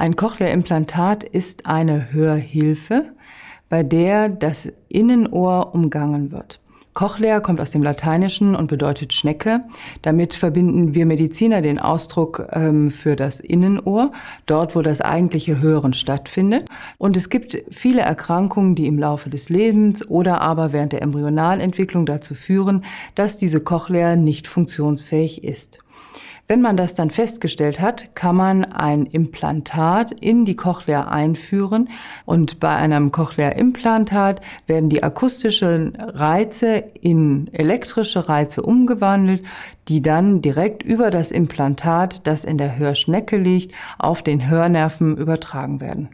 Ein Cochlea-Implantat ist eine Hörhilfe, bei der das Innenohr umgangen wird. Cochlea kommt aus dem Lateinischen und bedeutet Schnecke. Damit verbinden wir Mediziner den Ausdruck ähm, für das Innenohr, dort wo das eigentliche Hören stattfindet. Und es gibt viele Erkrankungen, die im Laufe des Lebens oder aber während der Embryonalentwicklung dazu führen, dass diese Cochlea nicht funktionsfähig ist. Wenn man das dann festgestellt hat, kann man ein Implantat in die Cochlea einführen und bei einem Cochlea-Implantat werden die akustischen Reize in elektrische Reize umgewandelt, die dann direkt über das Implantat, das in der Hörschnecke liegt, auf den Hörnerven übertragen werden.